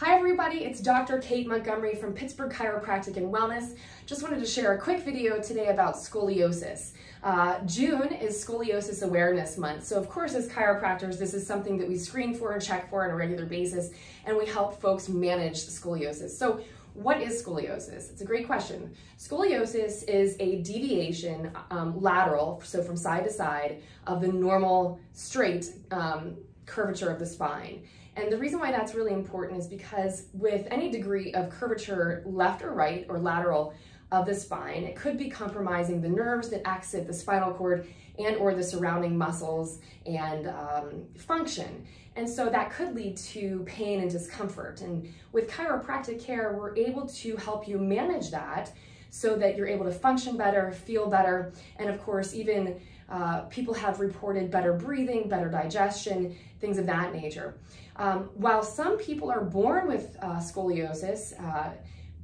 Hi everybody, it's Dr. Kate Montgomery from Pittsburgh Chiropractic and Wellness. Just wanted to share a quick video today about scoliosis. Uh, June is Scoliosis Awareness Month, so of course as chiropractors this is something that we screen for and check for on a regular basis and we help folks manage scoliosis. So what is scoliosis? It's a great question. Scoliosis is a deviation um, lateral, so from side to side, of the normal straight um, curvature of the spine. And the reason why that's really important is because with any degree of curvature left or right or lateral of the spine, it could be compromising the nerves that exit the spinal cord and or the surrounding muscles and um, function. And so that could lead to pain and discomfort. And with chiropractic care, we're able to help you manage that so that you're able to function better, feel better, and of course, even uh, people have reported better breathing, better digestion, things of that nature. Um, while some people are born with uh, scoliosis, uh,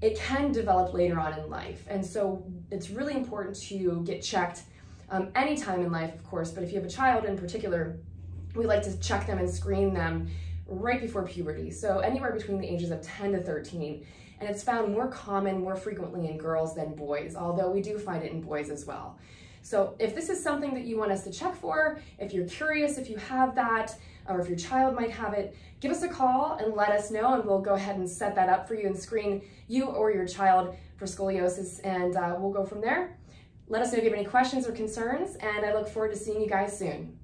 it can develop later on in life. And so it's really important to get checked um, anytime in life, of course, but if you have a child in particular, we like to check them and screen them right before puberty. So anywhere between the ages of 10 to 13. And it's found more common, more frequently in girls than boys, although we do find it in boys as well. So if this is something that you want us to check for, if you're curious if you have that, or if your child might have it, give us a call and let us know and we'll go ahead and set that up for you and screen you or your child for scoliosis and uh, we'll go from there. Let us know if you have any questions or concerns and I look forward to seeing you guys soon.